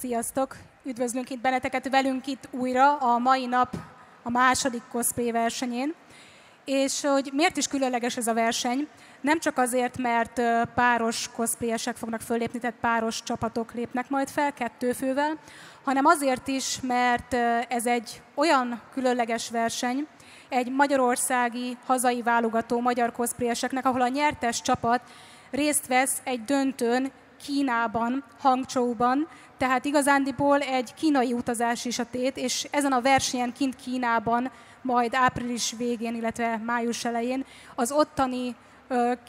Sziasztok! Üdvözlünk itt benneteket velünk itt újra a mai nap a második cosplay versenyén. És hogy miért is különleges ez a verseny? Nem csak azért, mert páros cosplayesek fognak föllépni, tehát páros csapatok lépnek majd fel kettő fővel, hanem azért is, mert ez egy olyan különleges verseny, egy magyarországi hazai válogató magyar cosplayeseknek, ahol a nyertes csapat részt vesz egy döntőn Kínában, Hangzhouban, tehát igazándiból egy kínai utazás is a tét, és ezen a versenyen kint Kínában, majd április végén, illetve május elején az ottani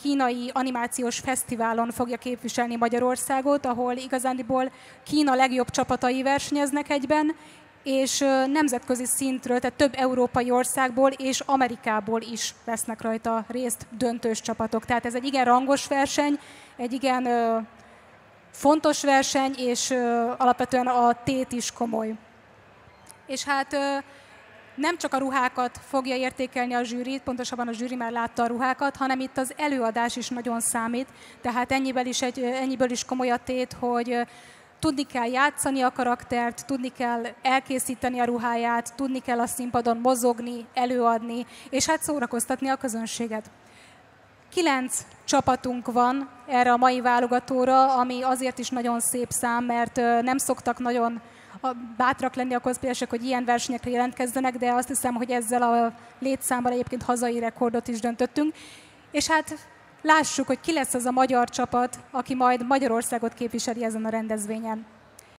kínai animációs fesztiválon fogja képviselni Magyarországot, ahol igazándiból Kína legjobb csapatai versenyeznek egyben, és nemzetközi szintről, tehát több európai országból és Amerikából is vesznek rajta részt döntős csapatok. Tehát ez egy igen rangos verseny, egy igen fontos verseny, és alapvetően a tét is komoly. És hát nem csak a ruhákat fogja értékelni a zsűri, pontosabban a zsűri már látta a ruhákat, hanem itt az előadás is nagyon számít, tehát ennyiből is, egy, ennyiből is komoly a tét, hogy tudni kell játszani a karaktert, tudni kell elkészíteni a ruháját, tudni kell a színpadon mozogni, előadni, és hát szórakoztatni a közönséget. Kilenc csapatunk van erre a mai válogatóra, ami azért is nagyon szép szám, mert nem szoktak nagyon bátrak lenni a cosplayesek, hogy ilyen versenyekre jelentkezzenek, de azt hiszem, hogy ezzel a létszámmal egyébként hazai rekordot is döntöttünk. És hát lássuk, hogy ki lesz az a magyar csapat, aki majd Magyarországot képviseli ezen a rendezvényen.